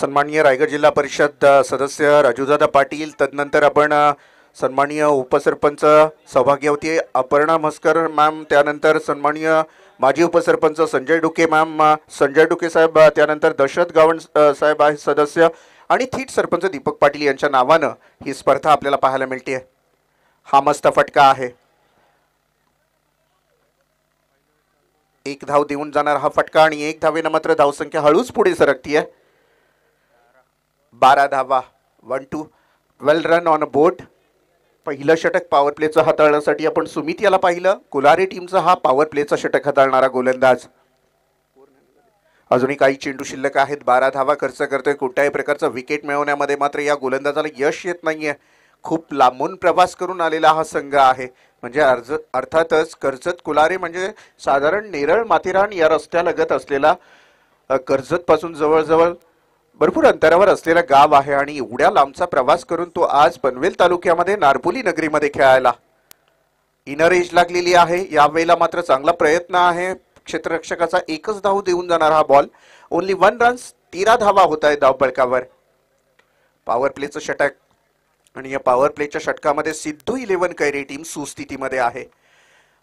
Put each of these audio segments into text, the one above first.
सन्माननीय रायगड जिल्हा परिषद सदस्य राजूदादा पाटील तदनंतर आपण सन्माननीय उपसरपंच सौभाग्यवती अपर्णा म्हस्कर मॅम त्यानंतर सन्माननीय माजी उपसरपंच संजय डुके मॅम संजय डुके साहेब त्यानंतर दशरथ गावण साहेब आहे सदस्य आणि थीट सरपंच दीपक पाटील यांच्या नावानं ही स्पर्धा आपल्याला पाहायला मिळते हा मस्त फटका आहे. एक धाव देऊन जाणार हा फटका आणि एक धावेनं मात्र धावसंख्या हळूच पुढे सरकतीये. बारा धावा one twelve run on a board पहिलं षटक पॉवर प्लेचं हाताळण्यासाठी आपण सुमित याला पाहिलं. कोलारे टीमचा हा पॉवर प्लेचा षटक हाताळणारा गोलंदाज. अजूनही काही चेंडू शिल्लक आहेत. बारा धावा खर्च करतोय. कोणत्याही प्रकारचा विकेट मिळवण्यामध्ये मात्र या गोलंदाजाला यश येत नाहीये. खूप लांबून प्रवास करून आलेला हा संघ आहे. म्हणजे अर्ज अर्थातच कर्जत कुलारे म्हणजे साधारण नेरळ माथेरान या रस्त्यालगत असलेला कर्जतपासून जवळजवळ भरपूर अंतरावर असलेलं गाव आहे आणि एवढ्या लांबचा प्रवास करून तो आज पनवेल तालुक्यामध्ये नारपोली नगरीमध्ये खेळायला. इनर एज लागलेली आहे. यावेळेला मात्र चांगला प्रयत्न आहे. क्षेत्ररक्षकाचा एकच धाव देऊन जाणार हा बॉल. ओन्ली वन रन्स तेरा धावा होत आहे धावपळकावर पॉवर प्लेचं षटक. आणि या पॉवर प्लेच्या षटकामध्ये सिद्धू इलेव्हन कैरी टीम सुस्थितीमध्ये आहे.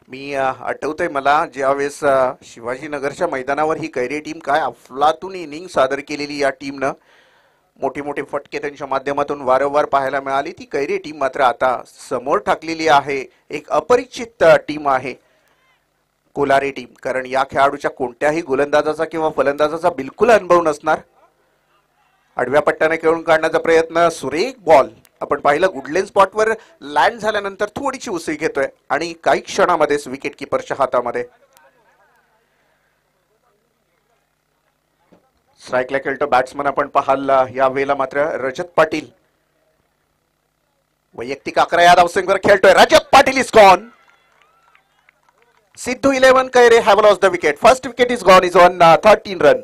मी आठवतंय मला ज्यावेळेस शिवाजीनगरच्या मैदानावर ही कैरी टीम काय अफलातून इनिंग सादर केलेली या टीमनं मोठे मोठे फटके त्यांच्या माध्यमातून वारंवार पाहायला मिळाली. ती कैरी टीम मात्र आता समोर ठाकलेली आहे. एक अपरिचित टीम आहे. कोलारी टीम. कारण या खेळाडूच्या कोणत्याही गोलंदाजाचा किंवा फलंदाजाचा बिलकुल अनुभव नसणार. आडव्या पट्ट्याने खेळून काढण्याचा प्रयत्न. सुरेख बॉल आपण पाहिलं गुडलेन स्पॉटवर लँड झाल्यानंतर थोडीशी उसळी घेतोय आणि काही क्षणामध्येच विकेट किपरच्या हातामध्ये. स्ट्राईकला खेळतो बॅट्समन आपण पाहाल या वेळेला मात्र रजत पाटील. वैयक्तिक अकरा या धावसंख्येवर खेळतोय. Rajat Patil is gone Sidhu eleven Kaire have loss the wicket first wicket is gone is on thirteen run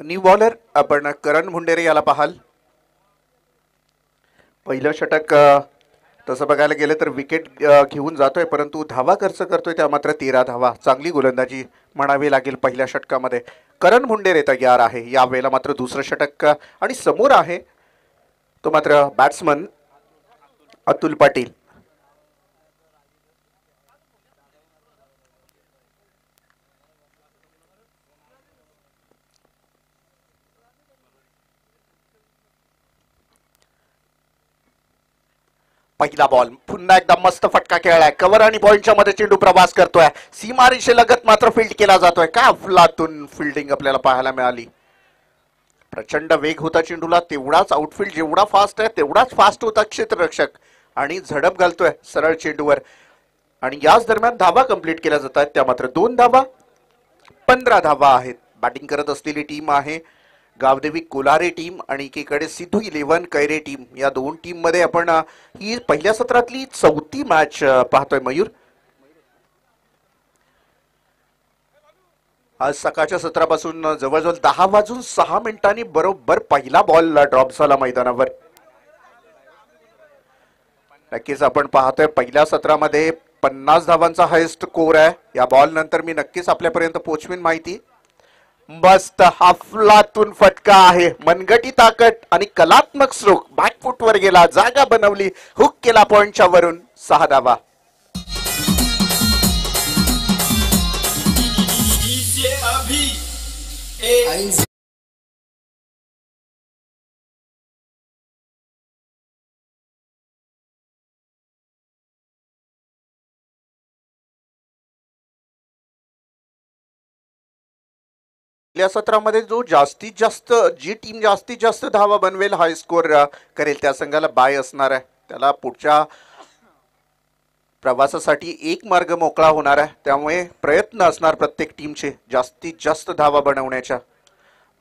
new bowler आपण करण भुंडेरे याला पाहाल. पहिलं षटक तसं बघायला गेलं तर विकेट घेऊन जातोय परंतु धावा खर्च करतोय त्या मात्र तेरा धावा. चांगली गोलंदाजी म्हणावी लागेल पहिल्या षटकामध्ये. करण भुंडेरे तयार आहे या वेळेला मात्र दुसरं षटक आणि समोर आहे तो मात्र बॅट्समन अतुल पाटील. पहिला बॉल पुन्हा एकदा मस्त फटका खेळलाय. कव्हर आणि बॉलच्या मध्ये चेंडू प्रवास करतोय. सीमारेषे लगत मात्र फील्ड केला जातोय. काय अफलातून फिल्डिंग आपल्याला पाहायला मिळाली. प्रचंड वेग होता चेंडूला. तेवढाच आउटफील्ड जेवढा फास्ट आहे तेवढाच फास्ट होता क्षेत्ररक्षक. आणि झडप घालतोय सरळ चेंडूवर. आणि याच दरम्यान धावा कंप्लीट केल्या जात आहेत त्या मात्र दोन धावा पंधरा धावा आहेत. बॅटिंग करत असलेली टीम आहे. गावदेवी कोलारे टीम आणि एकीकडे सिद्धू इलेव्हन कैरे टीम. या दोन टीममध्ये आपण ही पहिल्या सत्रातली चौथी मॅच पाहतोय मयूर. आज सकाळच्या सत्रापासून जवळजवळ दहा वाजून सहा मिनिटांनी बरोबर पहिला बॉल ड्रॉप झाला मैदानावर. नक्कीच आपण पाहतोय पहिल्या सत्रामध्ये पन्नास धावांचा हायेस्ट कोर आहे. या बॉल नंतर मी नक्कीच आपल्यापर्यंत पोचवीन माहिती. मस्त हाफलातून फटका आहे. मनगटी ताकद आणि कलात्मक स्ट्रोक बॅकफुट वर गेला जागा बनवली हुक केला पॉइंटच्या वरून. सहा धावा Ici सत्रामध्ये जो जास्तीत जास्त जी टीम जास्तीत जास्त धावा बनवेल हाय स्कोर करेल त्या संघाला बाय असणार आहे. त्याला पुढच्या प्रवासासाठी एक मार्ग मोकळा होणार आहे. त्यामुळे प्रयत्न असणार प्रत्येक टीमचे जास्तीत जास्त धावा बनवण्याच्या.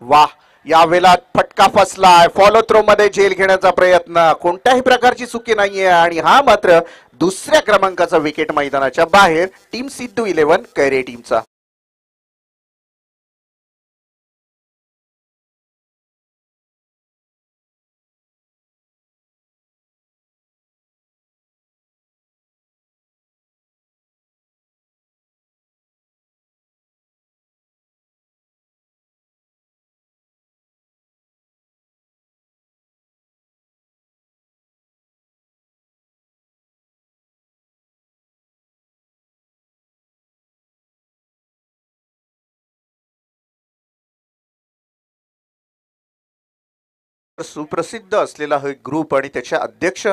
वाह! यावेळेला फटका फसलाय. फॉलो थ्रो मध्ये झेल घेण्याचा प्रयत्न. कोणत्याही प्रकारची चुकी नाहीये आणि हा मात्र दुसऱ्या क्रमांकाचा विकेट मैदानाच्या बाहेर टीम सिद्धू इलेव्हन कैरे टीमचा सुप्रसिद्ध असलेला हा ग्रुप आणि त्याचे अध्यक्ष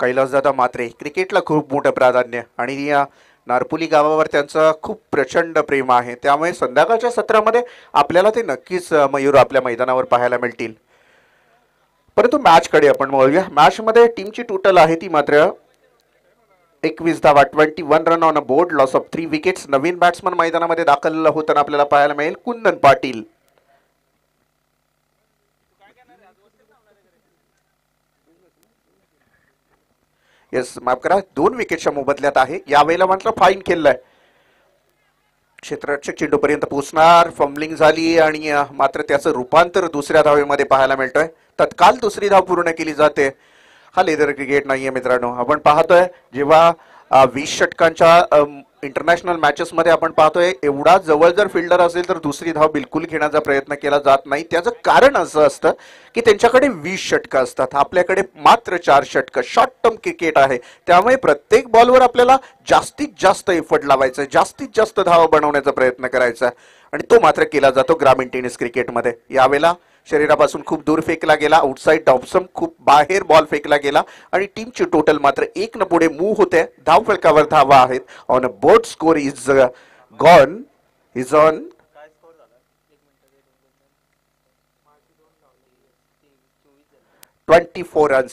कैलासदादा मात्रे. क्रिकेटला खूप मोठं प्राधान्य आणि या नारपुली गावावर त्यांचं खूप प्रचंड प्रेम आहे. त्यामुळे संध्याकाळच्या सत्रामध्ये आपल्याला ते नक्कीच मयूर आपल्या मैदानावर पाहायला मिळतील. परंतु मॅचकडे आपण वळूया. मॅचमध्ये टीमची टोटल आहे ती मात्र एकवीस धावा twenty one run on a board loss of three wickets Naveen batsman मैदानामध्ये दाखल होताना आपल्याला पाहायला मिळेल कुंदन पाटील. येस माफ करा दोन विकेटच्या मोबदल्यात आहे. यावेळेला मात्र फाईन खेळलाय. क्षेत्ररक्षक चेंडूपर्यंत पोहोचणार फंबलिंग झाली आणि मात्र त्याचं रूपांतर दुसऱ्या धावेमध्ये पाहायला मिळतोय. तत्काल दुसरी धाव पूर्ण केली जाते. हा लेदर क्रिकेट नाहीये मित्रांनो. आपण पाहतोय जेव्हा वीस षटकांच्या इंटरनॅशनल मॅचेसमध्ये आपण पाहतोय एवढा जवळ जर फिल्डर असेल तर दुसरी धाव बिलकुल घेण्याचा प्रयत्न केला जात नाही. त्याचं कारण असं असतं की त्यांच्याकडे वीस षटकं असतात. आपल्याकडे मात्र चार षटकं. शॉर्ट टर्म क्रिकेट आहे. त्यामुळे प्रत्येक बॉलवर आपल्याला जास्तीत जास्त एफर्ट लावायचा आहे, जास्तीत जास्त धावा बनवण्याचा प्रयत्न करायचा आहे. आणि तो मात्र केला जातो ग्रामीण टेनिस क्रिकेटमध्ये यावेळेला शरीरापासून खूप दूर फेकला गेला आउटसाईड डॉप्सम खूप बाहेर बॉल फेकला गेला आणि टीमची टोटल मात्र एक न पुढे मूव्ह होते. धाव फलकावर धावा आहेत. On a board score is gone is on twenty four runs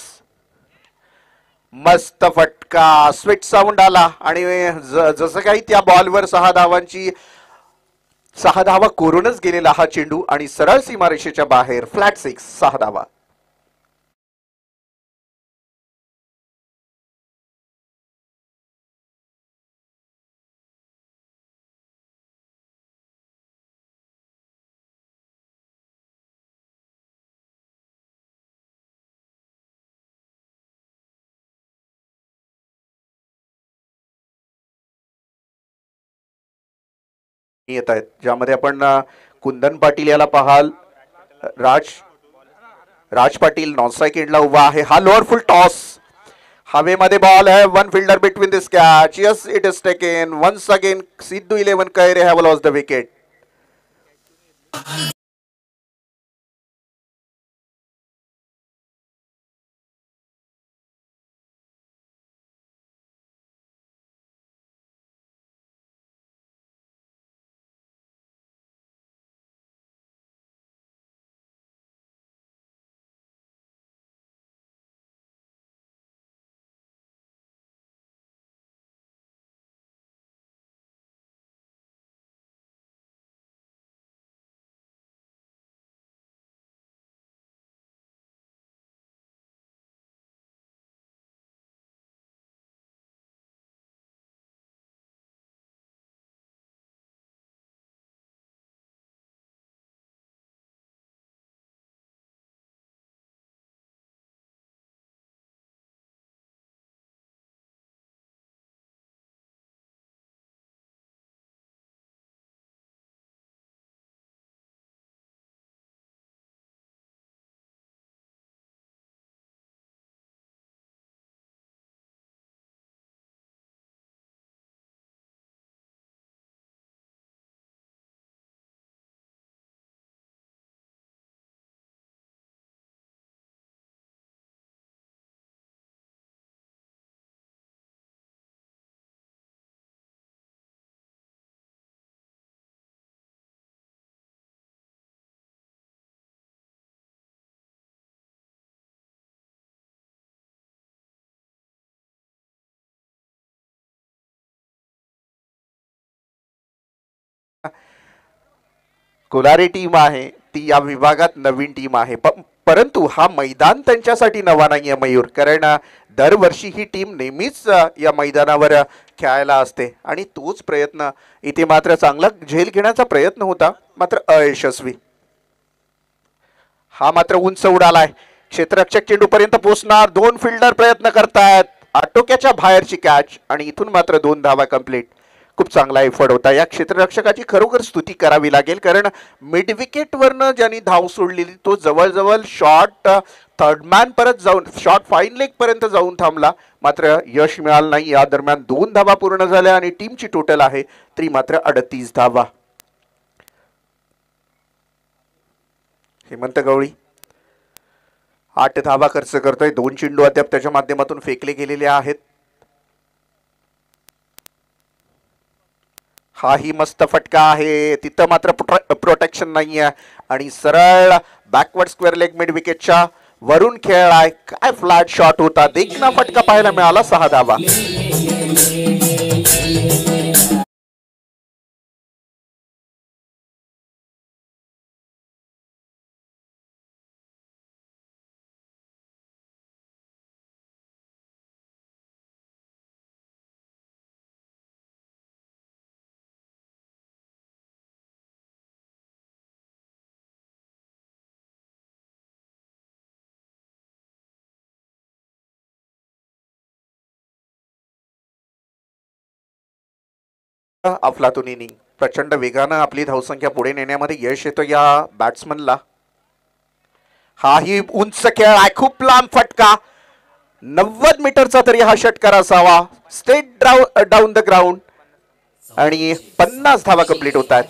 मस्त फटका. स्वीट साऊंड आला. आणि ज- जसं काही त्या बॉलवर सहा धावांची सहा धावा कोरूनच गेलेला हा चेंडू आणि सरळ सीमारेषेच्या बाहेर फ्लॅट सिक्स सहा धावा. येत आहेत. कुंदन पाटील याला पाहाल. राज राज पाटील नॉन स्ट्राईक एंडला उभा आहे. हा लोअर फुल टॉस. हवेमध्ये बॉल आहे. One fielder between this catch yes it is taken once again Siddhu eleven Kaire have wicket Kolare team आहे ती या विभागात नवीन टीम आहे. प परंतु हा मैदान त्यांच्यासाठी नवा नाही आहे मयूर. कारण दरवर्षी ही टीम नेहमीच या मैदानावर खेळायला असते. आणि तोच प्रयत्न इथे मात्र चांगला झेल घेण्याचा प्रयत्न होता मात्र अयशस्वी. हा मात्र उंच उडालाय. क्षेत्ररक्षक चेंडूपर्यंत पोहोचणार दोन फिल्डर प्रयत्न करतायत. आटोक्याच्या बाहेरची कॅच आणि इथून मात्र दोन धावा कंप्लीट खूप चांगला एफर्ट होता. या क्षेत्ररक्षकाची खरोखर स्तुती करावी लागेल कारण मिड विकेटवरनं ज्यांनी धाव सोडलेली तो जवळजवळ शॉर्ट थर्ड मॅन परत जाऊन शॉर्ट फाईन लेगपर्यंत जाऊन थांबला. मात्र यश मिळालं नाही. या दरम्यान दोन धावा पूर्ण झाल्या आणि टीमची टोटल आहे तरी मात्र अडतीस धावा. हेमंत गवळी. आठ धावा खर्च करतोय. दोन चेंडू अद्याप त्याच्या माध्यमातून फेकले गेलेले आहेत. हाही मस्त फटका आहे. तिथं मात्र प्रोटेक्शन नाही आहे आणि सरळ बॅकवर्ड स्क्वेअर लेग मिड विकेटच्या वरून खेळ आहे. काय फ्लॅट शॉट होता. देखना फटका पाहायला मिळाला सहा धावा. अफलातून इनिंग प्रचंड वेगानं आपली धावसंख्या पुढे नेण्यामध्ये यश येतो या बॅट्समनला हाही उंच खेळ आहे खूप लांब फटका. नव्वद मीटरचा तरी हा षटकार असावा स्टेट डाऊन द ग्राउंड आणि पन्नास धावा कंप्लीट होत आहेत.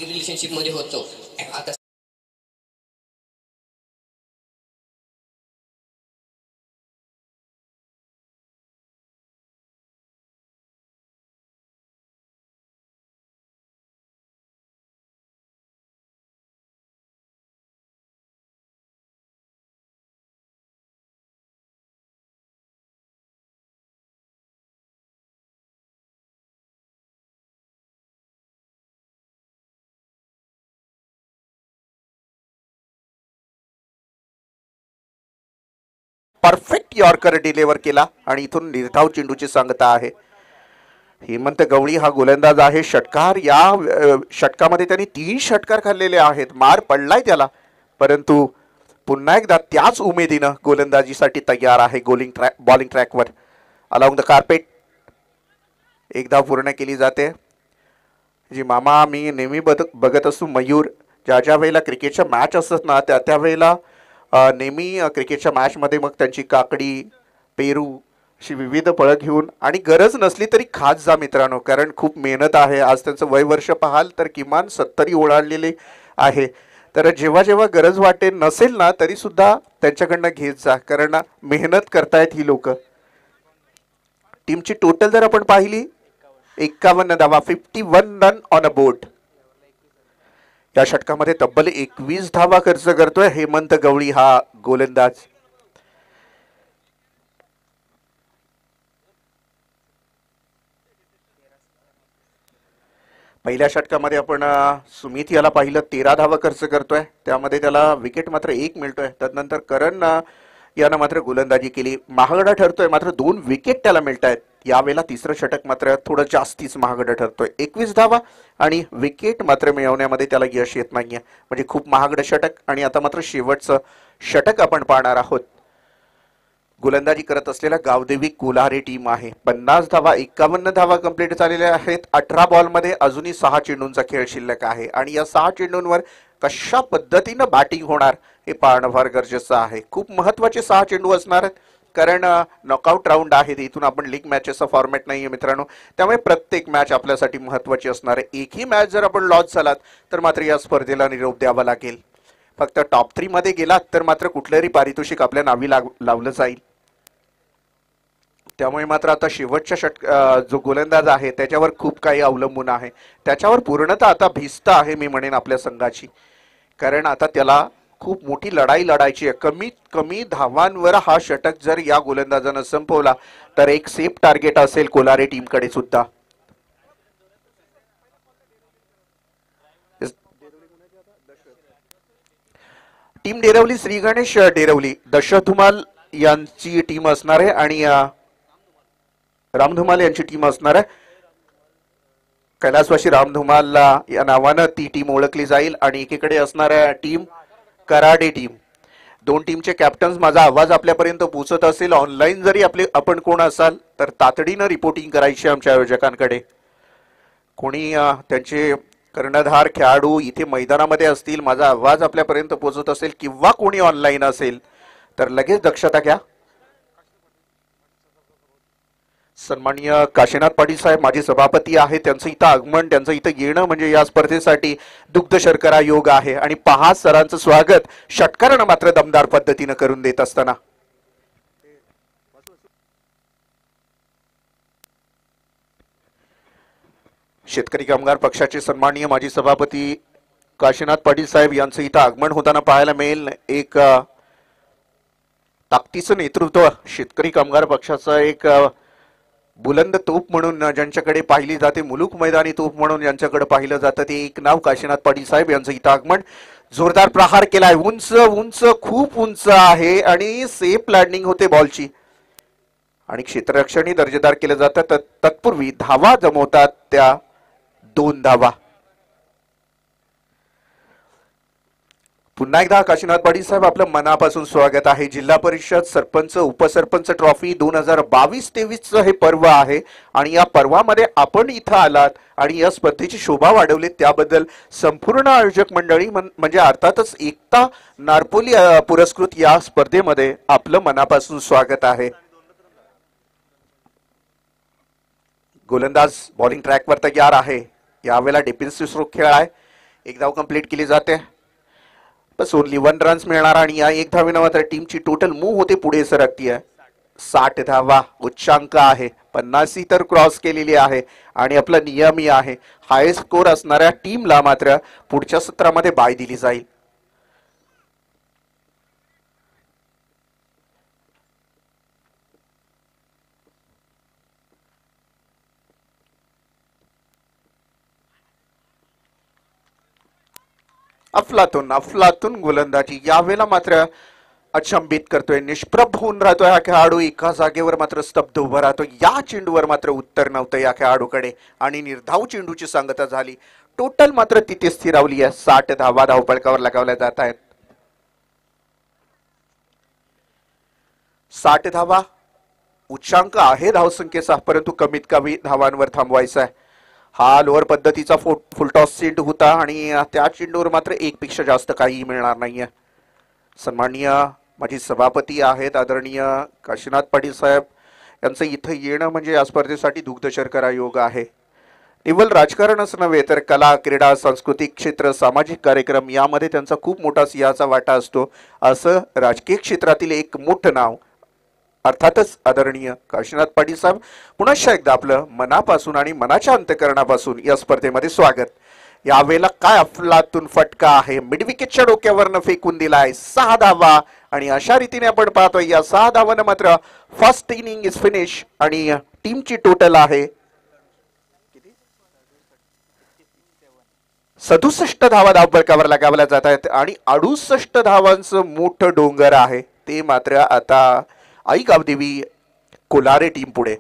परफेक्ट यॉर्कर डिलेवर केला आणि इथून निर्धाव चेंडूची सांगता आहे. हेमंत गवळी हा गोलंदाज आहे. षटकार या षटकामध्ये त्यांनी तीन षटकार खाल्लेले आहेत. मार पडलाय त्याला. परंतु पुन्हा एकदा त्याच उमेदीनं गोलंदाजीसाठी तयार आहे गोलिंग ट्रॅक बॉलिंग ट्रॅकवर. अलॉंग द कार्पेट एकदा पूर्ण केली जाते. जी मामा मी नेहमी बद बघत असतो मयूर. ज्या ज्या वेळेला क्रिकेटच्या मॅच असतात ना त्या त्या वेळेला नेहमी क्रिकेटच्या मॅचमध्ये मग त्यांची काकडी पेरू अशी विविध फळं घेऊन आणि गरज नसली तरी खात जा मित्रांनो कारण खूप मेहनत आहे. आज त्यांचं वय वर्ष पाहाल तर किमान सत्तरी ओलांडलेले आहे. तर जेव्हा जेव्हा गरज वाटेल नसेल ना तरी सुद्धा त्यांच्याकडनं घेत जा कारण मेहनत करतायत ही लोक. टीमची टोटल जर आपण पाहिली एक्कावन्न धावा fifty one run on a board या षटकामध्ये तब्बल एकवीस धावा खर्च करतोय हेमंत गवळी हा गोलंदाज. पहिल्या षटकामध्ये आपण सुमित याला पाहिलं तेरा धावा खर्च करतोय. त्यामध्ये त्याला विकेट मात्र एक मिळतोय. त्यानंतर करण यानं मात्र गोलंदाजी केली. महागडा ठरतोय. मात्र दोन विकेट त्याला मिळत आहेत यावेळेला तिसरं षटक मात्र थोडं जास्तीच महागडं ठरतोय. एकवीस धावा आणि विकेट मात्र मिळवण्यामध्ये त्याला यश येत नाहीये. म्हणजे खूप महागडं षटक आणि आता मात्र शेवटचं षटक आपण पाहणार आहोत. गोलंदाजी करत असलेला गावदेवी कोल्हारे टीम आहे. पन्नास धावा एकावन्न धावा कंप्लीट झालेल्या आहेत. अठरा बॉलमध्ये अजूनही सहा चेंडूंचा खेळ शिल्लक आहे. आणि या सहा चेंडूंवर कशा पद्धतीनं बॅटिंग होणार हे पाहणं फार गरजेचं आहे. खूप महत्त्वाचे सहा चेंडू असणार आहेत. कारण नॉकआउट राऊंड आहे इथून आपण लीग मॅचेसचा फॉर्मॅट नाही आहे मित्रांनो. त्यामुळे प्रत्येक मॅच आपल्यासाठी महत्वाची असणार आहे. एकही मॅच जर आपण लॉस झालात तर मात्र या स्पर्धेला निरोप द्यावा लागेल. फक्त टॉप थ्रीमध्ये गेलात तर मात्र कुठलंही पारितोषिक आपल्या नावी लाग लावलं जाईल. त्यामुळे मात्र आता शेवटच्या षट जो गोलंदाज आहे त्याच्यावर खूप काही अवलंबून आहे. त्याच्यावर पूर्णतः आता भिस्त आहे मी म्हणेन आपल्या संघाची. कारण आता त्याला खूप मोठी लढाई लढायची आहे. कमीत कमी धावांवर हा षटक जर या गोलंदाजानं संपवला तर एक सेफ टार्गेट असेल कोलारे टीमकडे सुद्धा. टीम डेरवली श्री गणेश डेरवली. दशधुमाल यांची टीम असणार आहे आणि रामधुमाल राम धुमाल यांची टीम असणार आहे. कैलासवासी रामधुमालला या नावानं ती टीम ओळखली जाईल आणि एकीकडे असणाऱ्या टीम कराडे टीम दोन टीमचे कॅप्टन्स माझा आवाज आपल्यापर्यंत पोचत असेल. ऑनलाईन जरी आपले आपण कोण असाल तर तातडीनं रिपोर्टिंग करायची आमच्या आयोजकांकडे. कोणी त्यांचे कर्णधार खेळाडू इथे मैदानामध्ये असतील माझा आवाज आपल्यापर्यंत पोचत असेल किंवा कोणी ऑनलाईन असेल तर लगेच दक्षता घ्या. सन्माननीय काशीनाथ पाटील साहेब माझे सभापती आहे त्यांचं इथं आगमन त्यांचं इथं येणं म्हणजे या स्पर्धेसाठी दुग्ध शर्करा योग आहे. आणि पहा सरांचं स्वागत षटकारानं मात्र दमदार पद्धतीनं करून देत असताना. शेतकरी कामगार पक्षाचे सन्माननीय माजी सभापती काशीनाथ पाटील साहेब यांचं इथं आगमन होताना पाहायला मिळेल. एक ताकदीचं नेतृत्व शेतकरी कामगार पक्षाचं एक बुलंद तोप म्हणून ज्यांच्याकडे पाहिली जाते मुलुक मैदानी तोप म्हणून ज्यांच्याकडे पाहिलं जातं ते एक नाव काशीनाथ पाटील साहेब यांचं इथं आगमन. जोरदार प्रहार केलाय. उंच उंच खूप उंच आहे आणि सेफ लँडिंग होते बॉलची आणि क्षेत्ररक्षणही दर्जेदार केलं जातं. तत्पूर्वी धावा जमवतात त्या दोन धावा. पुन्हा एकदा काशीनाथ पाटील साहेब आपलं मनापासून स्वागत आहे. जिल्हा परिषद सरपंच उपसरपंच ट्रॉफी दोन हजार बावीस तेवीसचं हे पर्व आहे. आणि या पर्वामध्ये आपण इथं आलात आणि या स्पर्धेची शोभा वाढवली त्याबद्दल संपूर्ण आयोजक मंडळी म्हण- म्हणजे अर्थातच एकता नारपोली पुरस्कृत या स्पर्धेमध्ये आपलं मनापासून स्वागत आहे. गोलंदाज बॉलिंग ट्रॅकवर तयार आहे. यावेळेला डिफेन्सिव्ह स्ट्रोक खेळ आहे. एक धाव कंप्लीट केली जाते. बस ओनली वन रन्स मिळणार आणि या एक धावेनं मात्र टीमची टोटल मूव होते पुढे सरकती आहे. साठ धावा उच्चांक आहे पन्नासी तर क्रॉस केलेली आहे आणि आपला नियमही आहे. हायस्ट स्कोर असणाऱ्या टीमला मात्र पुढच्या सत्रामध्ये बाय दिली जाईल. अफलातून अफलातून गोलंदाजी. यावेळेला मात्र अचंबित करतोय निष्प्रभ होऊन राहतोय हा खेळाडू. एका जागेवर मात्र स्तब्ध उभा राहतो या चेंडूवर मात्र उत्तर नव्हतं या खेळाडूकडे. आणि निर्धाव चेंडूची सांगता झाली. टोटल मात्र तिथे स्थिरावली आहे. साठ धावा धावपळकावर लगावल्या जात आहेत. साठ धावा. उच्चांक आहे धावसंख्येचा परंतु कमीत कमी धावांवर थांबवायचा आहे. हा लोअर पद्धतीचा फो फुलटॉस चेंडू होता आणि त्या चेंडूवर मात्र एकपेक्षा जास्त काहीही मिळणार नाहीये. सन्माननीय माझी सभापती आहेत आदरणीय काशीनाथ पाटील साहेब यांचं इथं येणं म्हणजे या स्पर्धेसाठी दुग्धशर्करा योग आहे. निव्वल राजकारणच नव्हे तर कला क्रीडा सांस्कृतिक क्षेत्र सामाजिक कार्यक्रम यामध्ये त्यांचा खूप मोठा सिंहाचा वाटा असतो. असं राजकीय क्षेत्रातील एक मोठं नाव अर्थातच आदरणीय काशीनाथ पाटील साहेब पुन्हा एकदा आपलं मनापासून आणि मनाच्या अंतकरणापासून या स्पर्धेमध्ये स्वागत. यावेळेला काय अफलातून फटका आहे? मिडविकेटच्या डोक्यावरनं फेकून दिलाय सहा धावा आणि अशा रीतीने आपण पाहतोय या सहा धावानं मात्र फर्स्ट इनिंग इज फिनिश आणि टीमची टोटल आहे सदुसष्ट धावा धावपळकावर लगावल्या जात आहेत आणि अडुसष्ट धावांचं मोठं डोंगर आहे. ते मात्र आता आई गावदेवी कोलारे टीम पुढे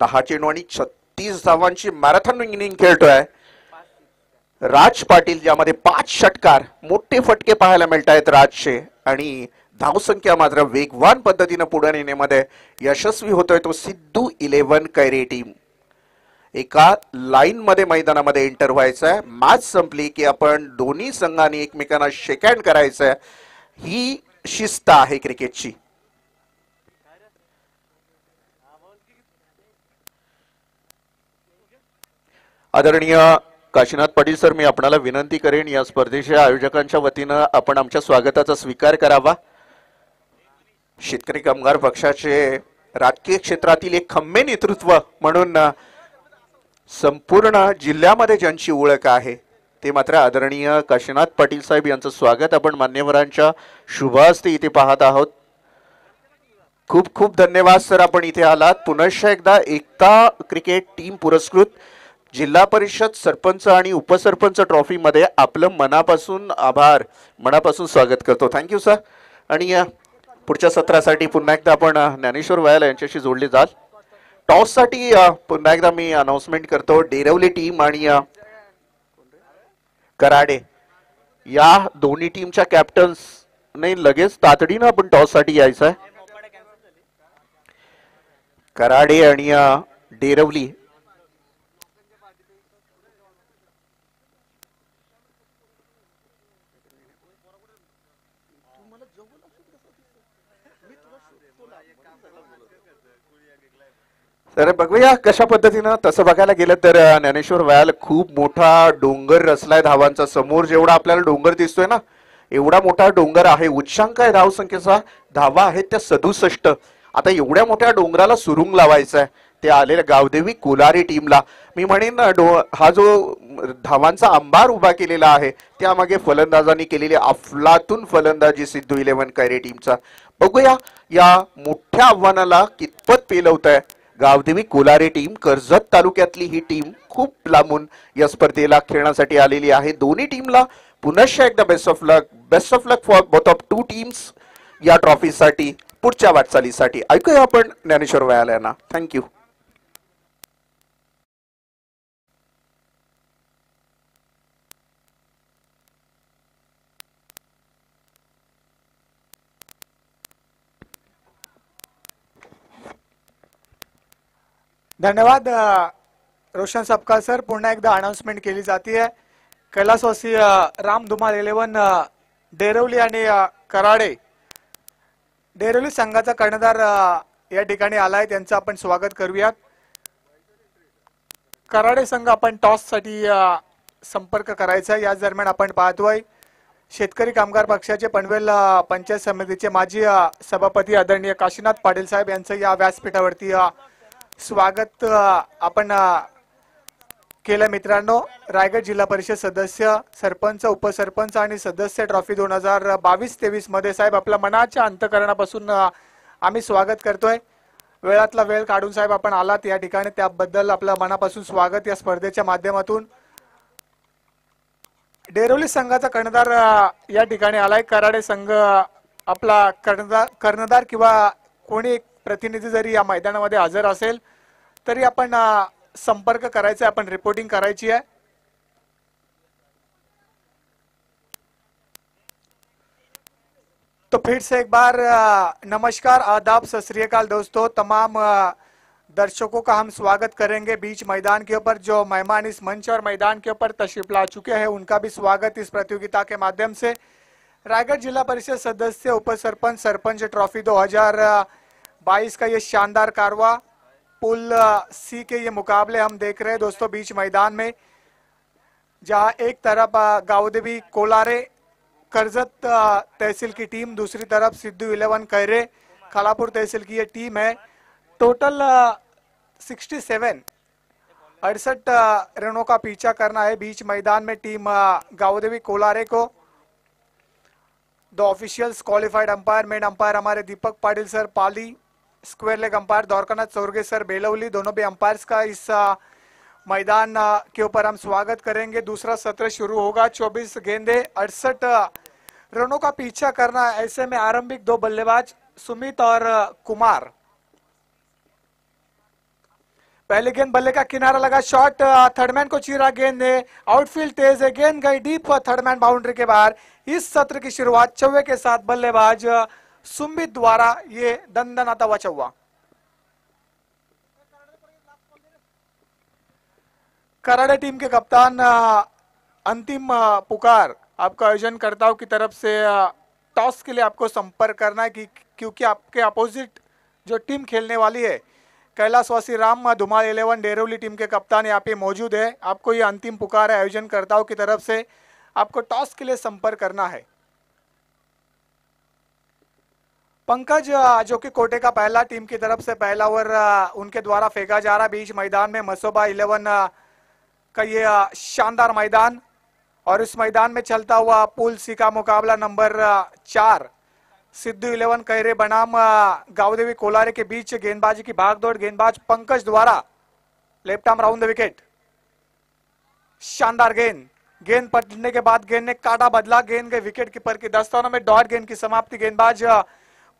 दहा चेंडू आणि छत्तीस धावांची मॅरेथॉन इनिंग खेळतोय. राज पाटील ज्यामध्ये पाच षटकार मोठे फटके पाहायला मिळत आहेत राजचे. आणि धावसंख्या मात्र वेगवान पद्धतीनं पुढे नेण्यामध्ये यशस्वी होतोय तो सिद्धू इलेव्हन कैरे टीम एका लाईन मध्ये मैदानामध्ये एंटर व्हायचं आहे मॅच संपली की आपण दोन्ही संघांनी एकमेकांना शेक हँड करायचं आहे ही शिस्त आहे क्रिकेटची. आदरणीय काशीनाथ पाटील सर मी आपणाला विनंती करेन या स्पर्धेच्या आयोजकांच्या वतीनं आपण आमच्या स्वागताचा स्वीकार करावा. शेतकरी कामगार पक्षाचे राजकीय क्षेत्रातील एक खंबे नेतृत्व म्हणून संपूर्ण जिल्ह्यामध्ये ज्यांची ओळख आहे ते मात्र आदरणीय काशीनाथ पाटील साहेब यांचं स्वागत. आपण मान्यवरांच्या शुभहस्ते इथे पाहत आहोत. खूप खूप धन्यवाद सर. आपण इथे आलात. पुनश्च एकदा एकता क्रिकेट टीम पुरस्कृत जिल्हा परिषद सरपंच आणि उपसरपंच ट्रॉफीमध्ये आपलं मनापासून आभार मनापासून स्वागत करतो. थँक्यू सर आणि पुढच्या सत्रासाठी पुन्हा एकदा आपण ज्ञानेश्वर वयाला यांच्याशी जोडले जाल. टॉससाठी पुन्हा एकदा मी अनाऊन्समेंट करतो. डेरवली टीम आणि कराडे. या दोन्ही टीमच्या कॅप्टन्स नाही लगेच तातडीनं आपण टॉससाठी यायचं आहे कराडे आणि डेरवली तर बघूया कशा पद्धतीनं तसं बघायला गेलं तर ज्ञानेश्वर व्याल खूप मोठा डोंगर रचलाय धावांचा. समोर जेवढा आपल्याला डोंगर दिसतोय ना एवढा मोठा डोंगर आहे. उच्चांक आहे धाव संख्येचा. धावा आहेत त्या सदुसष्ट. आता एवढ्या मोठ्या डोंगराला सुरुंग लावायचा आहे ते आलेल्या गावदेवी कोलारी टीमला. मी म्हणेन ना, डो हा जो धावांचा अंबार उभा केलेला आहे त्यामागे फलंदाजांनी केलेली अफलातून फलंदाजी सिद्धू इलेव्हन कैरे टीमचा. बघूया या मोठ्या आव्हानाला कितपत पेलवत आहे गावदेवी कोलारे टीम कर्जत तालुक्यातली ही टीम खूप लांबून या स्पर्धेला खेळण्यासाठी आलेली आहे. दोन्ही टीमला पुनश्च एकदा best of luck best of luck for both of two teams या ट्रॉफीसाठी पुढच्या वाटचालीसाठी. ऐकूया आपण ज्ञानेश्वर व्यायालयांना. थँक्यू धन्यवाद रोशन सपकाळ सर. पुन्हा एकदा अनाउन्समेंट केली जाते कैलासवासी राम धुमाल इलेव्हन डेरवली आणि कराडे. डेरवली संघाचा कर्णधार या ठिकाणी आलाय. त्यांचं आपण स्वागत करूयात. कराडे संघ आपण टॉससाठी संपर्क करायचा याच दरम्यान आपण पाहतोय शेतकरी कामगार पक्षाचे पनवेल पंचायत समितीचे माजी सभापती आदरणीय काशीनाथ पाटील साहेब यांचं या व्यासपीठावरती स्वागत आपण केलं मित्रांनो. रायगड जिल्हा परिषद सदस्य सरपंच उपसरपंच आणि सदस्य ट्रॉफी दोन हजार बावीस तेवीसमध्ये साहेब आपल्या मनाच्या अंतकरणापासून आम्ही स्वागत करतोय. वेळातला वेळ काढून साहेब आपण आलात या ठिकाणी. त्याबद्दल आपल्या मनापासून स्वागत या स्पर्धेच्या माध्यमातून. डेरोली संघाचा कर्णधार या ठिकाणी आलाय. कराडे संघ आपला कर्णधार कर्णधार किंवा कोणी प्रतिनिधी जरी या मैदानामध्ये हजर असेल तरी आपण संपर्क आहे, आपण रिपोर्टिंग करायची आहे. तो फिर से एक बार नमस्कार आदाब सत दोस्तों। तमाम दर्शकों का हम स्वागत करेंगे बीच मैदान के ऊपर जो मेहमान इस मंच और मैदान के ऊपर तशरीफ़ ला चुके हैं। उनका भी स्वागत इस प्रतियोगिता के माध्यम से। रायगढ़ जिला परिषद सदस्य उप सरपंच सरपंच ट्रॉफी 2022 का ये शानदार कारवा, पुल सी के ये मुकाबले हम देख रहे हैं दोस्तों बीच मैदान में, जहाँ एक तरफ़ गावदेवी कोलारे, करजत तहसील की टीम, दूसरी तरफ़ सिद्धू इलेवन कहरे खालापुर तहसील की ये टीम है। टोटल सिक्सटी सेवन अड़सठ रनों का पीछा करना है बीच मैदान में टीम गावदेवी कोलारे को। The officials qualified umpire, main umpire हमारे Deepak Patil sir, Pali square leg umpire Dwarkanath Chaurage sir Belavali दोनों भी अंपायर्स का इस मैदान के ऊपर हम स्वागत करेंगे दूसरा सत्र शुरू होगा 24 गेंदे अड़सठ रनों का पीछा करना ऐसे में आरंभिक दो बल्लेबाज सुमित और कुमार पहले गेंद बल्ले का किनारा लगा शॉट थर्डमैन को चीरा गेंद है आउटफील्ड तेज है गेंद गई डीप थर्डमैन बाउंड्री के बाहर इस सत्र की शुरुआत चौवे के साथ बल्लेबाज सुमित द्वारा ये दंदनाता हुआ। चौवा कराड़े टीम के कप्तान अंतिम पुकार आपका आयोजनकर्ताओं की तरफ़ से टॉस के लिए आपको संपर्क करना है कि क्योंकि आपके अपोजिट जो टीम खेलने वाली है, कैलाशवासी राम धुमाल इलेवन, डेरोली टीम के कप्तान यहाँ पे मौजूद है। आपको ये अंतिम पुकार है आयोजनकर्ताओं की तरफ़ से आपको टॉस के लिए संपर्क करना है। पंकज जो कि कोटे का पहला टीम की तरफ़ से पहला ओवर उनके द्वारा फेंका जा रहा बीच मैदान में मसोबा इलेवन का ये शानदार मैदान और इस मैदान में चलता हुआ पुल सी का मुकाबला नंबर चार। सिद्धू इलेवन कहरे बनाम गावदेवी कोलारे के बीच गेंदबाजी की भागदौड़। गेंदबाज पंकज द्वारा left arm round the wicket. शानदार गेंद। गेंद पटने के बाद गेंद ने काटा बदला। गेंद के विकेट कीपर की दस्तानों में। डॉट गेंद की समाप्ति। गेंदबाज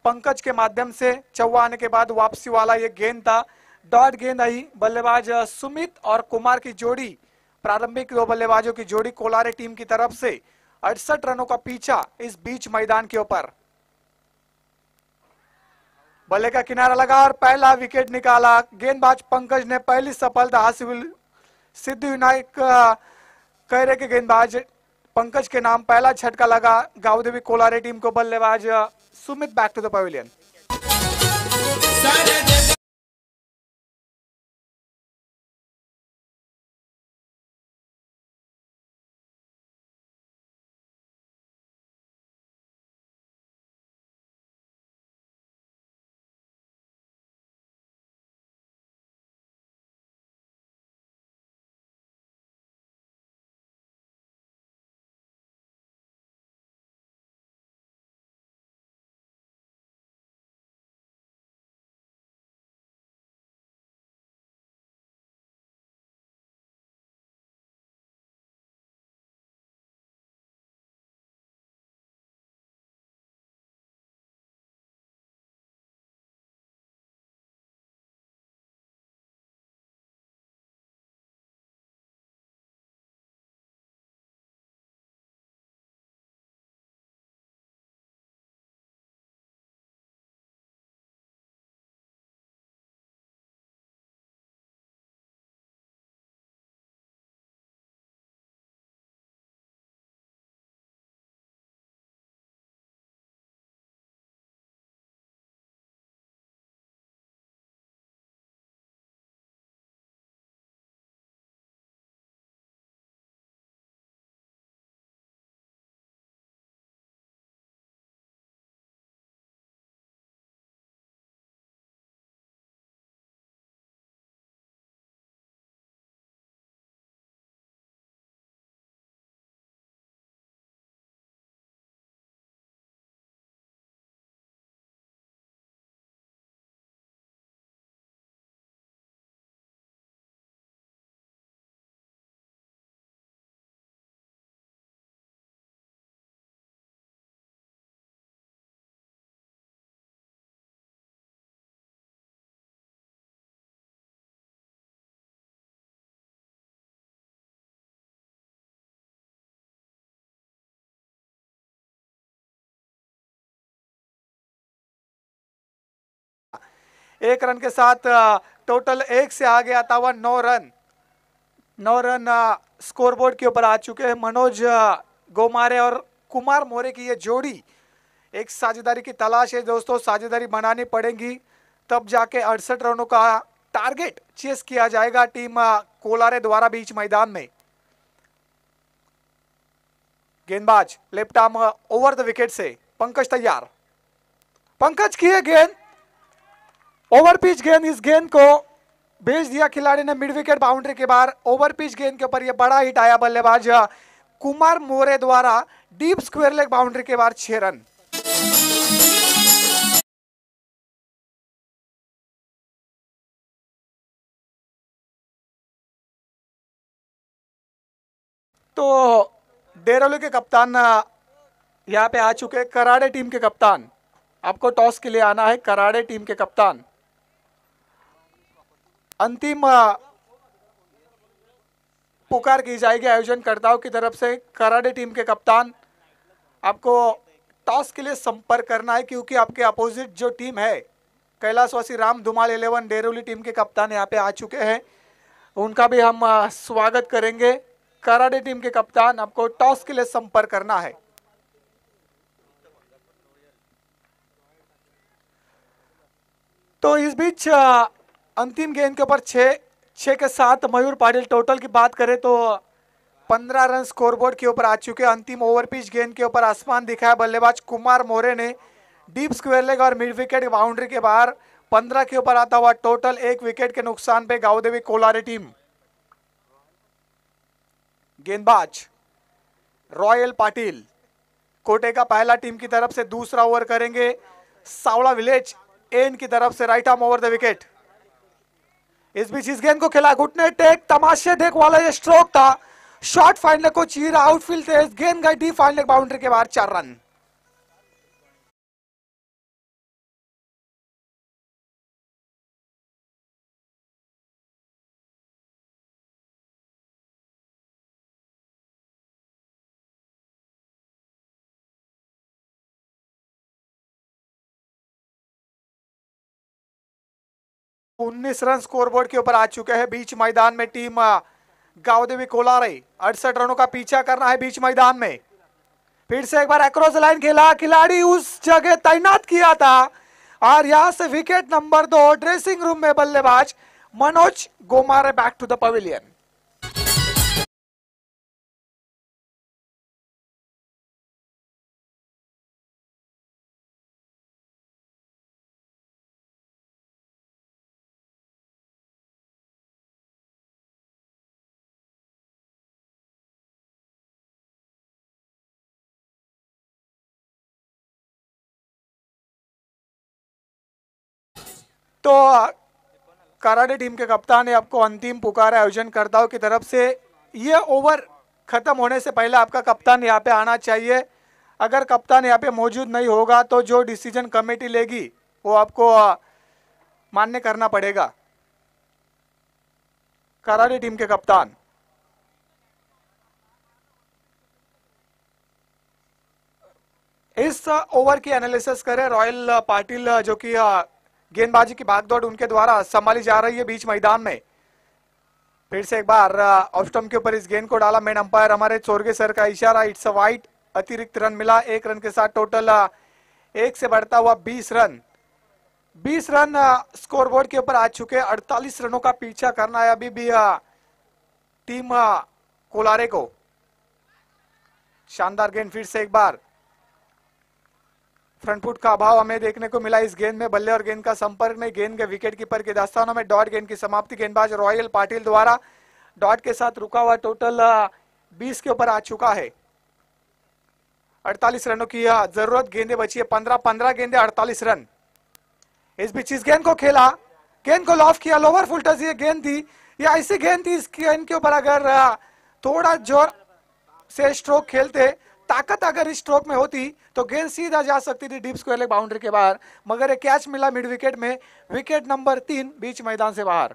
पंकज के माध्यम से चौवा आने के बाद वापसी वाला ये गेंद था। डॉट गेंद आई बल्लेबाज सुमित और कुमार की जोड़ी, प्रारंभिक दो बल्लेबाजों की जोड़ी कोलारे टीम की तरफ़ से अड़सठ रनों का पीछा इस बीच मैदान के ऊपर। बल्ले का किनारा लगा और पहला विकेट निकाला। गेंदबाज पंकज ने पहली सफलता हासिल सिद्धू विनायक कैरे के गेंदबाज पंकज के नाम पहला झटका लगा। गावदेवी कोलारे टीम को बल्लेबाज Sumit back to the pavilion. एक रन के साथ टोटल एक से आगे आता हुआ नौ रन। नौ रन स्कोरबोर्ड के ऊपर आ चुके हैं मनोज गोमारे और कुमार मोरे की ये जोड़ी। एक साझेदारी की तलाश है दोस्तों, साझेदारी बनानी पड़ेगी। तब जाके अड़सठ रनों का टारगेट चेस किया जाएगा टीम कोलारे द्वारा बीच मैदान में। गेंदबाज, left arm, over the wicket से पंकज तैयार। पंकज किए गेंद। ओवर पिच गेंद इस गेंद को भेज दिया खिलाड़ी ने मिड विकेट बाउंड्री के बाहर। ओवर पिच गेंद के ऊपर यह बड़ा हिट आया बल्लेबाज कुमार मोरे द्वारा डीप स्क्वायर लेग बाउंड्री के बाहर छह रन। तो डेरोली के कप्तान, यहाँ पे आ चुके कराड़े टीम के कप्तान। आपको टॉस के लिए आना है। कराड़े टीम के कप्तान। अंतिम पुकार की जाएगी आयोजनकर्ताओं की तरफ़ से। कराड़े टीम के कप्तान, आपको टॉस के लिए संपर्क करना है क्योंकि आपके अपोजिट जो टीम है, कैलाशवासी राम धुमाल इलेवन, डेरोली टीम के कप्तान यहाँ पे आ चुके हैं। उनका भी हम स्वागत करेंगे। कराड़े टीम के कप्तान, आपको टॉस के लिए संपर्क करना है। तो इस बीच अंतिम गेंद के ऊपर छः के साथ मयूर पाटिल टोटल की बात करें तो पंद्रह रन स्कोरबोर्ड के ऊपर आ चुके अंतिम ओवर पिच गेंद के ऊपर आसमान दिखाया बल्लेबाज कुमार मोरे ने डीप स्क्वायर लेग और मिड विकेट बाउंड्री के बाहर पंद्रह के ऊपर आता हुआ टोटल एक विकेट के नुकसान पे गावदेवी कोलारी टीम गेंदबाज रॉयल पाटिल कोटे का पहला टीम की तरफ़ से दूसरा ओवर करेंगे। सावड़ा विलेज एन की तरफ़ से right arm over the wicket इस बीच इस गेंद को खेला घुटने टेक, तमाशे देख वाला ये स्ट्रोक था। शॉर्ट फाइनल को चीरा आउटफील्ड से इस गेंद गई डी फाइनल बाउंड्री के बाहर चार रन। उन्नीस रन स्कोरबोर्ड के ऊपर आ चुके हैं बीच मैदान में टीम गावदेवी कोलारे। अड़सठ रनों का पीछा करना है बीच मैदान में। फिर से एक बार अक्रॉस लाइन खेला, खिलाड़ी उस जगह तैनात किया था। और यहाँ से विकेट नंबर दो ड्रेसिंग रूम में बल्लेबाज Manoj Gomare back to the pavilion तो कराटे टीम के कप्तान ने आपको अंतिम पुकार आयोजनकर्ताओं की तरफ़ से ये ओवर खत्म होने से पहले आपका कप्तान यहाँ पे आना चाहिए। अगर कप्तान यहाँ पे मौजूद नहीं होगा तो जो डिसीज़न कमेटी लेगी, वो आपको मान्य करना पड़ेगा। कराटे टीम के कप्तान। इस ओवर की एनालिसिस करें, रॉयल पाटिल, जो कि गेंदबाजी की भागदौड़ उनके द्वारा संभाली जा रही है बीच मैदान में। फिर से एक बार ऑफ़ के ऊपर इस गेंद को डाला मेन अंपायर। हमारे चोरगे सर का इशारा, इट्स अ वाइट अतिरिक्त रन मिला। एक रन के साथ टोटल एक से बढ़ता हुआ बीस रन। बीस रन स्कोरबोर्ड के ऊपर आ चुके। अड़तालीस रनों का पीछा करना है अभी भी टीम कोलारे को। शानदार गेंद फिर से एक बार। फ्रंट फुट का अभाव हमें देखने को मिला। इस गेंद में बल्ले और गेंद का संपर्क नहीं गेंद के विकेट कीपर के दास्तानों में डॉट गेंद की समाप्ति। गेंदबाज रॉयल पाटिल द्वारा डॉट के साथ रुका हुआ टोटल बीस के ऊपर आ चुका है। अड़तालीस रनों की ज़रूरत। गेंदे बची है पंद्रह। पंद्रह गेंदे, अड़तालीस रन। इस बीच इस गेंद को खेला। गेंद को लॉफ किया। लोअर फुल ये गेंद थी। ये ऐसी गेंद थी इस गेंद के ऊपर अगर थोड़ा ज़ोर से स्ट्रोक खेलते ताकत अगर इस स्ट्रोक में होती तो गेंद सीधा जा सकती थी डीप स्क्वायर लेग बाउंड्री के बाहर, मगर एक कैच मिला मिड विकेट में विकेट नंबर तीन बीच मैदान से बाहर।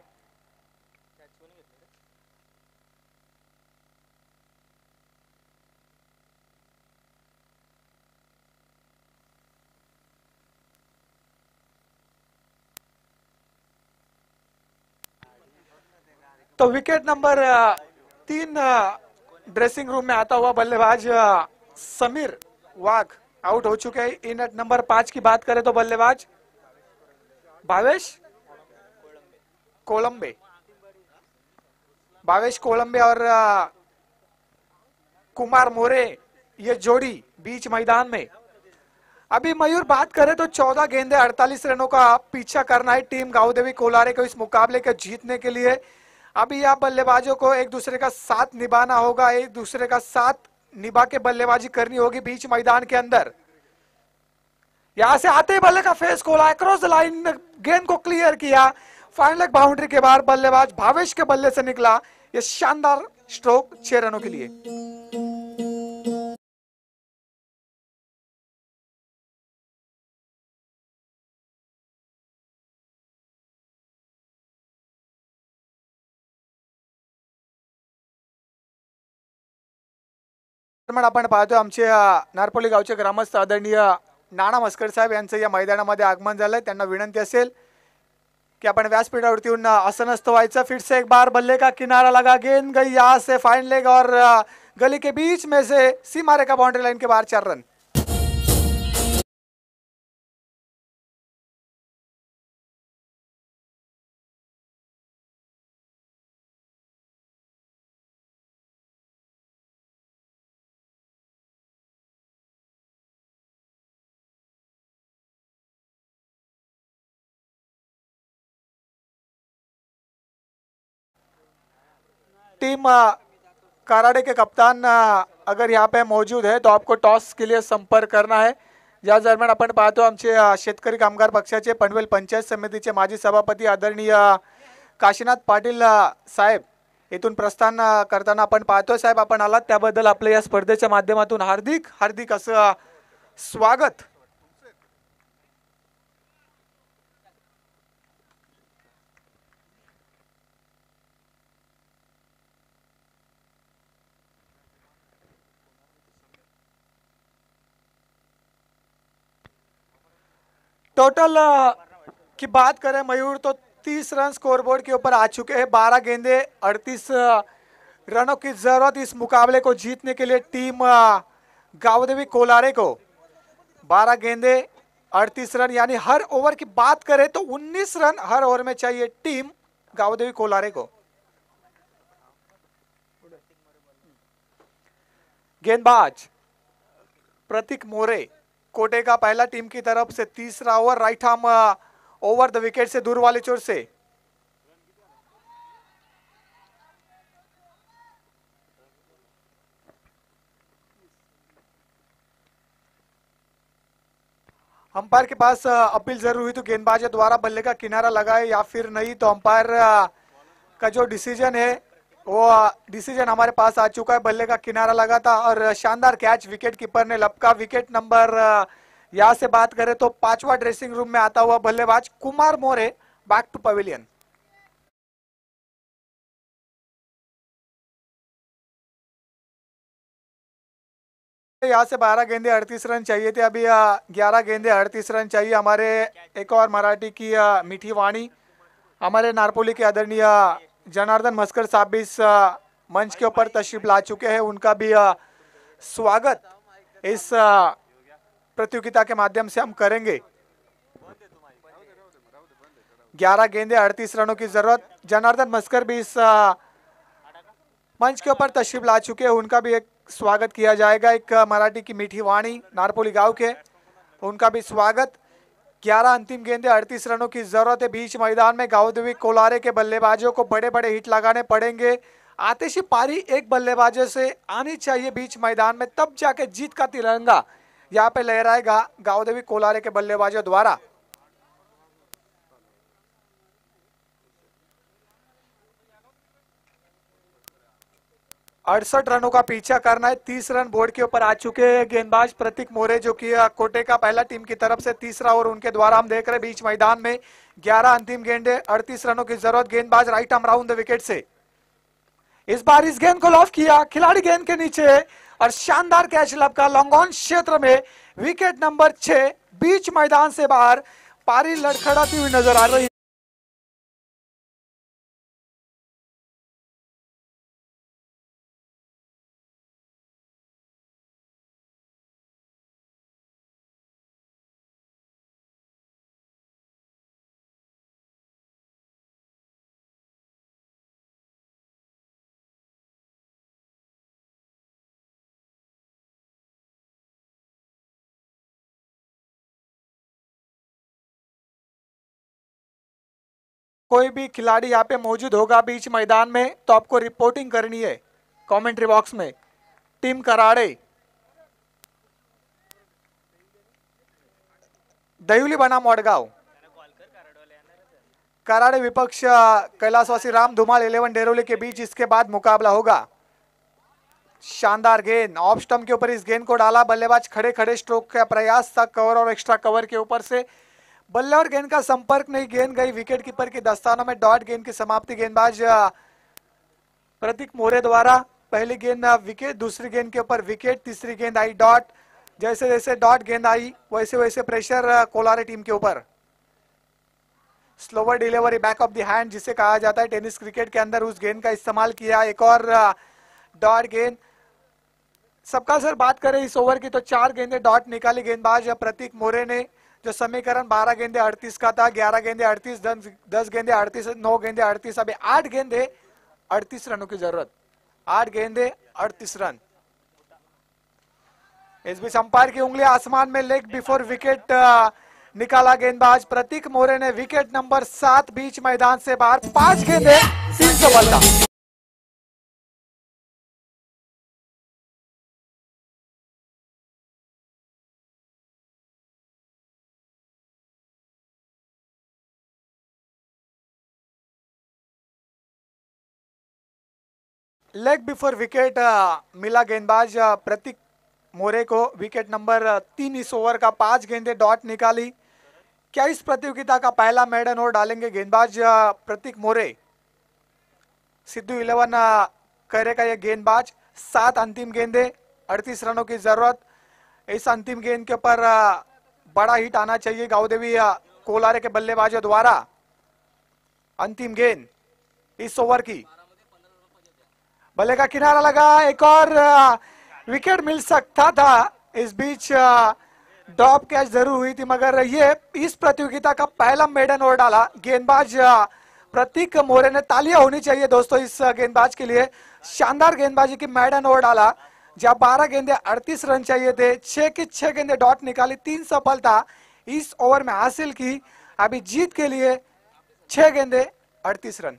तो विकेट नंबर तीन ड्रेसिंग रूम में आता हुआ बल्लेबाज समीर, वाघ आउट हो चुके हैं। इन एट नंबर पाँच की बात करें तो बल्लेबाज भावेश कोलंबे। भावेश कोलंबे और कुमार मोरे, ये जोड़ी बीच मैदान में। अभी मयूर बात करें तो चौदह गेंदे अड़तालीस रनों का पीछा करना है टीम गांवदेवी कोलारे को इस मुकाबले के जीतने के लिए। अभी यहाँ बल्लेबाजों को एक दूसरे का साथ निभाना होगा, एक दूसरे का साथ निभा के बल्लेबाजी करनी होगी बीच मैदान के अंदर। यहाँ से आते ही बल्ले का फेस खोला अक्रॉस द लाइन गेंद को क्लियर किया। फाइनल बाउंड्री के बाहर बल्लेबाज भावेश के बल्ले से निकला यह शानदार स्ट्रोक छह रनों के लिए। दरम्यान आपण पाहतो. आमचे नारपोली गावचे ग्रामस्थ आदरणीय नाना मस्कर साहेब यांचं या मैदानामध्ये आगमन त्यांना विनंती कि अपन व्यासपीठावरती येऊन फिर से एक बार, बल्ले का किनारा लगा गेंद गई यहाँ से फाइन लेग और गली के बीच में से सीमा रेखा बाउंड्री लाइन के बाहर चार रन टीम कराड़े के कप्तान अगर यहाँ पे मौजूद है तो आपको टॉस के लिए संपर्क करना है। या दरम्यान आपण पाहतो आमचे शेतकरी कामगार पक्षाचे पनवेल पंचायत समितीचे माजी सभापती आदरणीय काशीनाथ पाटील साहेब इथून प्रस्थान करताना आपण पाहतो साहेब आपण आलात त्याबद्दल आपलं या स्पर्धेच्या माध्यमातून हार्दिक हार्दिक असं स्वागत. टोटल की बात करें, मयूर तो तीस रन स्कोरबोर्ड के ऊपर आ चुके हैं। बारह गेंदे, अड़तीस रनों की ज़रूरत इस मुकाबले को जीतने के लिए टीम गावदेवी कोलारे को। बारह गेंदे, अड़तीस रन, यानी हर ओवर की बात करें तो उन्नीस रन हर ओवर में चाहिए टीम गावदेवी कोलारे को। गेंदबाज, प्रतीक मोरे। कोटे का पहला टीम की तरफ़ से तीसरा over right arm over the wicket से दूर वाले चोर से। अंपायर के पास अपील ज़रूर हुई तो गेंदबाज द्वारा बल्ले का किनारा लगाए या फिर नहीं तो अंपायर का जो डिसीज़न है वो डिसीज़न हमारे पास आ चुका है। बल्ले का किनारा लगा था और शानदार कैच विकेट कीपर ने लपका। विकेट नंबर यहाँ से बात करें तो पांचवा ड्रेसिंग रूम में आता हुआ बल्लेबाज Kumar More back to pavilion यहाँ से 12 गेंदे 38 रन चाहिए थे। अभी अ, 11 गेंदे 38 रन चाहिए। हमारे एक और मराठी की मीठी वाणी। हमारे नारपोली के आदरणीय जनार्दन मस्कर साहब भी इस मंच के ऊपर तशरीफ़ ला चुके हैं। उनका भी स्वागत इस प्रतियोगिता के माध्यम से हम करेंगे। 11 गेंदे 38 रनों की ज़रूरत। जनार्दन मस्कर भी इस मंच के ऊपर तशरीफ़ ला चुके हैं। उनका भी एक स्वागत किया जाएगा। एक मराठी की मीठी वाणी नारपोली गाँव के। उनका भी स्वागत। 11 अंतिम गेंदे 38 रनों की ज़रूरत है। बीच मैदान में गाउदेवी कोलारे के बल्लेबाजों को बड़े बड़े हिट लगाने पड़ेंगे। आतिशी पारी एक बल्लेबाजों से आनी चाहिए बीच मैदान में, तब जाके जीत का तिरंगा यहाँ पे लहराएगा गाउदेवी कोलारे के बल्लेबाजों द्वारा। अड़सठ रनों का पीछा करना है। तीस रन बोर्ड के ऊपर आ चुके हैं गेंदबाज प्रतीक मोरे, जो कि कोटे का पहला टीम की तरफ़ से तीसरा और उनके द्वारा हम देख रहे बीच मैदान में 11 अंतिम गेंदे 38 रनों की ज़रूरत गेंदबाज राइट आर्म राउंड विकेट से। इस बार इस गेंद को लॉफ किया, खिलाड़ी गेंद के नीचे और शानदार कैच लब का लॉन्ग ऑन क्षेत्र में विकेट नंबर छह, बीच मैदान से बाहर, पारी लड़खड़ाती हुई नज़र आ रही कोई भी खिलाड़ी यहाँ पे मौजूद होगा बीच मैदान में तो आपको रिपोर्टिंग करनी है कमेंट्री बॉक्स में। टीम कराड़े। दहिवली बनाम वडगाव। कराड़े विपक्ष, कैलाशवासी राम धुमाल, इलेवन डेरोली के बीच इसके बाद मुकाबला होगा। शानदार गेंद। ऑफ़ स्टंप के ऊपर इस गेंद को डाला। बल्लेबाज खड़े खड़े स्ट्रोक का प्रयास था कवर और एक्स्ट्रा कवर के ऊपर से। बल्ले और गेंद का संपर्क नहीं, गेंद गई विकेट कीपर के दस्तानों में, डॉट गेंद की समाप्ति गेंदबाज प्रतीक मोरे द्वारा पहली गेंद विकेट दूसरी गेंद के ऊपर विकेट तीसरी गेंद आई डॉट, जैसे जैसे डॉट गेंद आई, वैसे वैसे प्रेशर कोलारे टीम के ऊपर। Slower delivery back of the hand जिसे कहा जाता है टेनिस क्रिकेट के अंदर, उस गेंद का इस्तेमाल किया। एक और डॉट गेंद। सबका सर बात करें इस ओवर की तो चार गेंदे डॉट निकाली गेंदबाज प्रतीक मोरे ने। जो समीकरण 12 गेंदे 38 का था 11 गेंदे 38 दस दस गेंदे 38 नौ गेंदे 38 अभी आठ गेंदे 38 रनों की ज़रूरत। आठ गेंदे 38 रन। इस बीच अंपायर की उंगली आसमान में लेग बिफोर विकेट निकाला गेंदबाज। प्रतीक मोरे ने विकेट नंबर सात बीच मैदान से बाहर। पाँच गेंदे, तीन सौ लेग बिफोर विकेट मिला गेंदबाज प्रतीक मोरे को। विकेट नंबर तीन इस ओवर का पाँच गेंदे डॉट निकाली। क्या इस प्रतियोगिता का पहला मेडन और डालेंगे गेंदबाज प्रतीक मोरे? सिद्धू इलेवन करेगा यह गेंदबाज सात अंतिम गेंदे अड़तीस रनों की ज़रूरत। इस अंतिम गेंद के ऊपर बड़ा हिट आना चाहिए गावदेवी अ, कोलारे के बल्लेबाजों द्वारा। अंतिम गेंद इस ओवर की। बल्ले का किनारा लगा, एक और विकेट मिल सकता था। इस बीच ड्रॉप कैच ज़रूर हुई थी, मगर ये इस प्रतियोगिता का पहला मेडन ओवर डाला। गेंदबाज प्रतीक मोरे ने तालियाँ होनी चाहिए दोस्तों इस गेंदबाज के लिए। शानदार गेंदबाजी की मेडन ओवर डाला जब बारह गेंदे अड़तीस रन चाहिए थे, छह की छह गेंदे डॉट निकाली, तीन सफलता इस ओवर में हासिल की। अभी जीत के लिए छह गेंदे अड़तीस रन।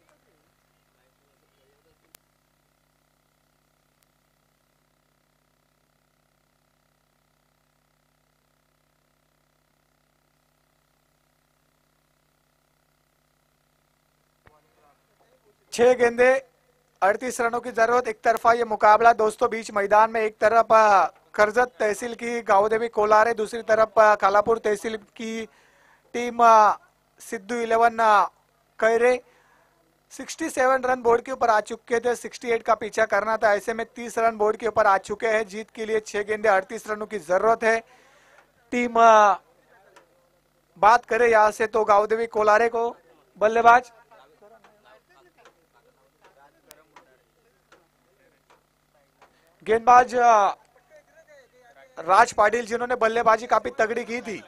छह गेंदे, अड़तीस रनों की ज़रूरत, एक तरफा ये मुकाबला दोस्तों बीच मैदान में, एक तरफ़ करजत तहसील की गावदेवी कोलारे, दूसरी तरफ़ कालापुर तहसील की team Siddhu eleven Kaire. 67 run board के ऊपर आ चुके थे 68 का पीछा करना था, ऐसे में 30 रन बोर्ड के ऊपर आ चुके हैं, जीत के लिए छह गेंदे 38 रनों की ज़रूरत है। टीम बात करें यहाँ से तो गावदेवी कोलारे को, बल्लेबाज। गेंदबाज राज पाटिल जिन्होंने बल्लेबाजी काफ़ी तगड़ी की थी।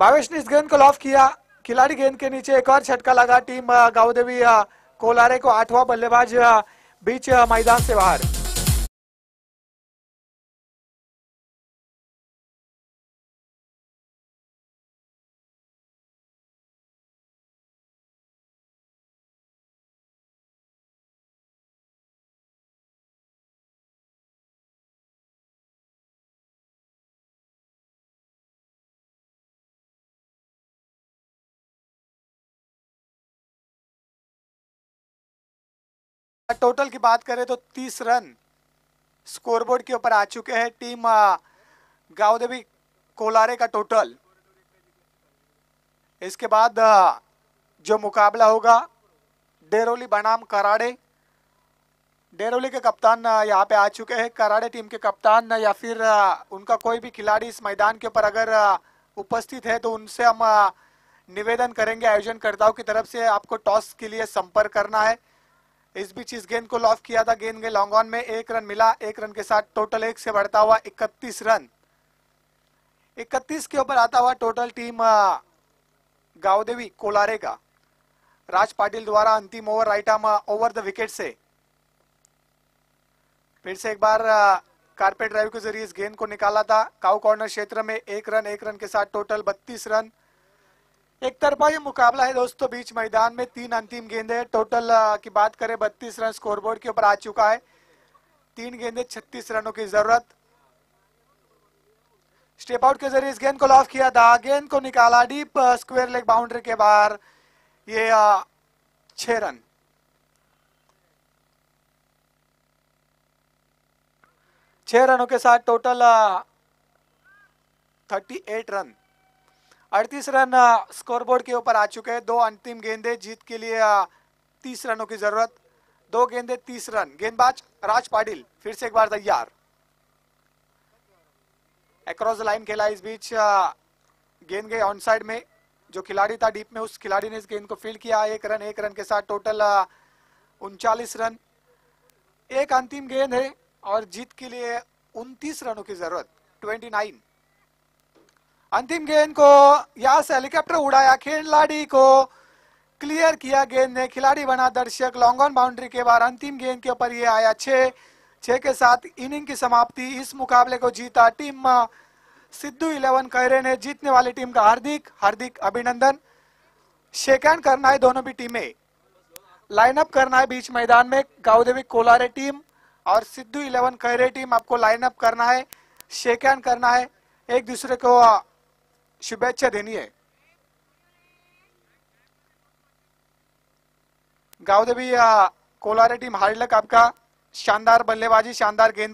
भावेश ने इस गेंद को लॉफ किया। खिलाड़ी गेंद के नीचे एक और छटका लगा। टीम गाऊदेवी कोलारे को आठवां बल्लेबाज बीच मैदान से बाहर। टोटल की बात करें तो 30 रन स्कोरबोर्ड के ऊपर आ चुके हैं टीम गावदेवी कोलारे का टोटल इसके बाद जो मुकाबला होगा, डेरोली बनाम कराड़े. डेरोली के कप्तान यहाँ पे आ चुके हैं. कराड़े टीम के कप्तान या फिर उनका कोई भी खिलाड़ी इस मैदान के ऊपर अगर उपस्थित है तो उनसे हम निवेदन करेंगे आयोजनकर्ताओं की तरफ़ से आपको टॉस के लिए संपर्क करना है. इस बीच इस गेंद को लॉफ किया था, गेंद गए लॉन्ग ऑन में एक रन मिला, एक रन के साथ टोटल एक से बढ़ता हुआ इकतीस रन। इकतीस के ऊपर आता हुआ टोटल टीम गावदेवी कोलारे का राज पाटिल द्वारा अंतिम over right arm over the wicket से। फिर से एक बार कारपेट ड्राइव के ज़रिए इस गेंद को निकाला था। काउ कॉर्नर क्षेत्र में एक रन एक रन के साथ टोटल बत्तीस रन। एक तरफा ये मुकाबला है दोस्तों, बीच मैदान में तीन अंतिम गेंदे टोटल की बात करें, बत्तीस रन स्कोरबोर्ड के ऊपर आ चुका है। तीन गेंदे, छत्तीस रनों की ज़रूरत। स्टेप आउट के ज़रिए इस गेंद को लॉफ किया था। गेंद को निकाला डीप स्क्वायर लेग बाउंड्री के बाहर। ये छह रन। छह रनों के साथ टोटल थर्टी एट रन। अड़तीस रन स्कोरबोर्ड के ऊपर आ चुके हैं। दो अंतिम गेंदे जीत के लिए तीस रनों की ज़रूरत। दो गेंदे, तीस रन। गेंदबाज राज पाटिल फिर से एक बार तैयार। अक्रॉस द लाइन खेला इस बीच गेंद गए ऑन साइड में। जो खिलाड़ी था डीप में, उस खिलाड़ी ने इस गेंद को फ़ील्ड किया। एक रन एक रन के साथ टोटल उनचालीस रन। एक अंतिम गेंद है और जीत के लिए उनतीस रनों की ज़रूरत। ट्वेंटी नाइन अंतिम गेंद को यहाँ से हेलीकॉप्टर उड़ाया। खिलाड़ी को क्लियर किया गेंद ने। खिलाड़ी बना दर्शक। लॉन्ग ऑन बाउंड्री के बाद अंतिम गेंद के ऊपर ये आया छह। छह के साथ इनिंग की समाप्ति। इस मुकाबले को जीता टीम सिद्धू इलेवन कैरे ने। जीतने वाली टीम का हार्दिक हार्दिक अभिनंदन। शेक हैंड करना है दोनों भी टीमें लाइनअप करना है बीच मैदान में गावदेवी कोलारे टीम और सिद्धू इलेवन कहरे टीम आपको लाइनअप करना है। शेक हैंड करना है। एक दूसरे को शुभेच्छा देनी है। Gavdevi Kolare team hard luck आपका शानदार बल्लेबाजी शानदार गेंद